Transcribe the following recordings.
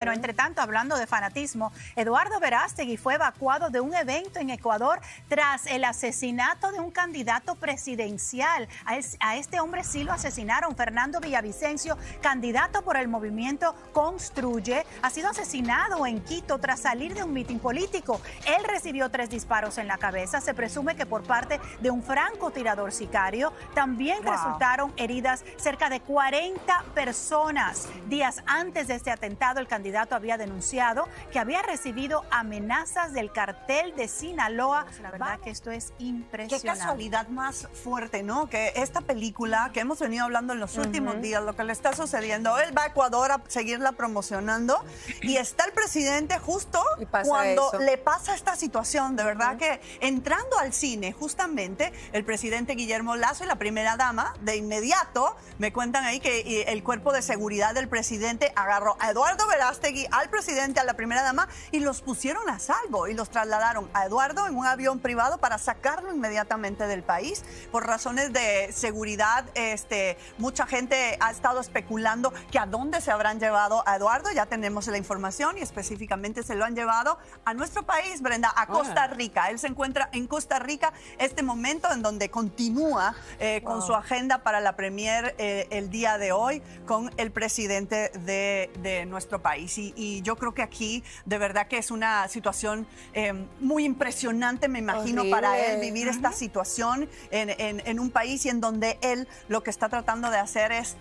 Pero entre tanto, hablando de fanatismo, Eduardo Verástegui fue evacuado de un evento en Ecuador tras el asesinato de un candidato presidencial. A, este hombre sí lo asesinaron. Fernando Villavicencio, candidato por el movimiento Construye, ha sido asesinado en Quito tras salir de un mitin político. Él recibió tres disparos en la cabeza. Se presume que por parte de un francotirador sicario. También resultaron heridas cerca de 40 personas. Días antes de este atentado, el candidato candidato había denunciado que había recibido amenazas del cartel de Sinaloa. La verdad que esto es impresionante. Qué casualidad más fuerte, ¿no? Que esta película que hemos venido hablando en los últimos días, lo que le está sucediendo, él va a Ecuador a seguirla promocionando y está el presidente justo cuando le pasa esta situación. De verdad que entrando al cine, justamente, el presidente Guillermo Lazo y la primera dama, de inmediato, me cuentan ahí que el cuerpo de seguridad del presidente agarró a Eduardo Velasco al presidente, a la primera dama, y los pusieron a salvo y los trasladaron a Eduardo en un avión privado para sacarlo inmediatamente del país. Por razones de seguridad, este, mucha gente ha estado especulando que a dónde se habrán llevado a Eduardo. Ya tenemos la información y específicamente se lo han llevado a nuestro país, Brenda, a Costa Rica. Él se encuentra en Costa Rica este momento en donde continúa eh, con su agenda para la premier eh, el día de hoy con el presidente de, de nuestro país. Y, yo creo que aquí de verdad que es una situación em, muy impresionante, me imagino, para él vivir esta situación en un país y en donde él lo que está tratando de hacer es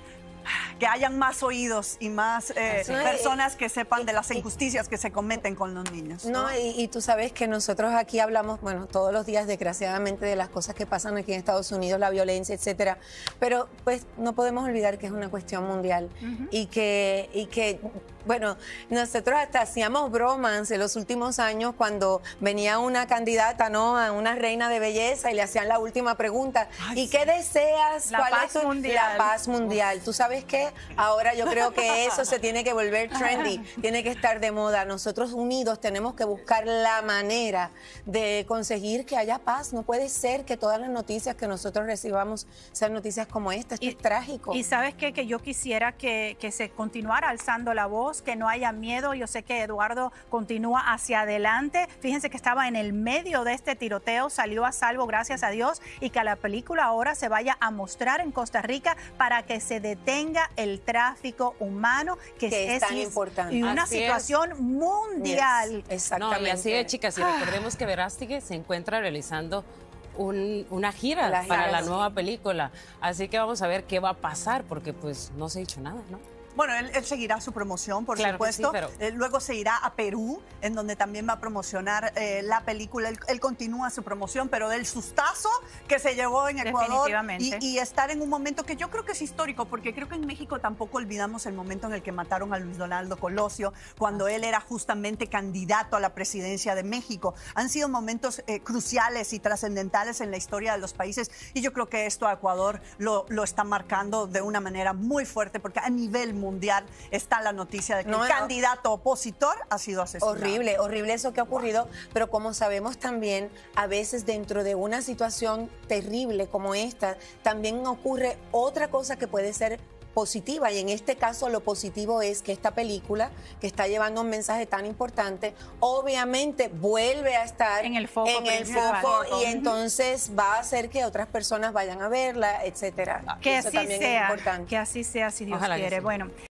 que hayan más oídos y más eh, personas que sepan de las injusticias que se cometen con los niños. No, y, tú sabes que nosotros aquí hablamos, bueno, todos los días, desgraciadamente, de las cosas que pasan aquí en Estados Unidos, la violencia, etcétera. Pero pues no podemos olvidar que es una cuestión mundial y que, y que bueno, nosotros hasta hacíamos bromas en los últimos años cuando venía una candidata, ¿no? A una reina de belleza y le hacían la última pregunta. ¿Y qué deseas? La paz mundial. La paz mundial. ¿Tú sabes qué? Ahora yo creo que eso se tiene que volver trendy, tiene que estar de moda. Nosotros unidos tenemos que buscar la manera de conseguir que haya paz. No puede ser que todas las noticias que nosotros recibamos sean noticias como esta. Esto es trágico. Y sabes qué? Que yo quisiera que, que se continuara alzando la voz, que no haya miedo. Yo sé que Eduardo continúa hacia adelante. Fíjense que estaba en el medio de este tiroteo, salió a salvo, gracias a Dios, y que la película ahora se vaya a mostrar en Costa Rica para que se detenga el tráfico humano, que, es, tan importante. Y una situación mundial. Exactamente. No, y así de chicas, y recordemos que Verástegui se encuentra realizando una gira para la nueva película. Así que vamos a ver qué va a pasar, porque pues no se ha dicho nada, ¿no? Bueno, él, seguirá su promoción, por supuesto. luego se irá a Perú, en donde también va a promocionar eh, la película. Él, continúa su promoción, pero del sustazo que se llevó en Ecuador y, y, estar en un momento que yo creo que es histórico, porque creo que en México tampoco olvidamos el momento en el que mataron a Luis Donaldo Colosio, cuando él era justamente candidato a la presidencia de México. Han sido momentos eh, cruciales y trascendentales en la historia de los países y yo creo que esto a Ecuador lo, lo está marcando de una manera muy fuerte, porque a nivel mundial mundial está la noticia de que el candidato opositor ha sido asesinado. Horrible, horrible eso que ha ocurrido, pero como sabemos también, a veces dentro de una situación terrible como esta, también ocurre otra cosa que puede ser positiva y en este caso lo positivo es que esta película que está llevando un mensaje tan importante obviamente vuelve a estar en el foco, y entonces va a hacer que otras personas vayan a verla, etcétera. Que así sea, que así sea si Dios quiere. Bueno.